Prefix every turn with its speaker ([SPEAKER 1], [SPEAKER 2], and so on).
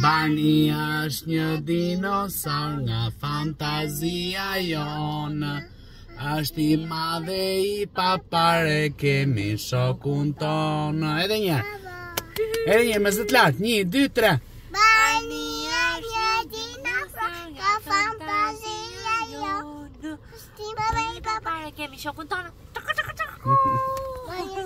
[SPEAKER 1] Bani është një dinosaur nga fantazia jonë është i madhe i papare kemi shokun tonë Edhe një Edhe një, mësë të latë,
[SPEAKER 2] një, dy, tre
[SPEAKER 3] Bani është një dinosaur nga fantazia
[SPEAKER 4] jonë është i madhe i papare kemi shokun tonë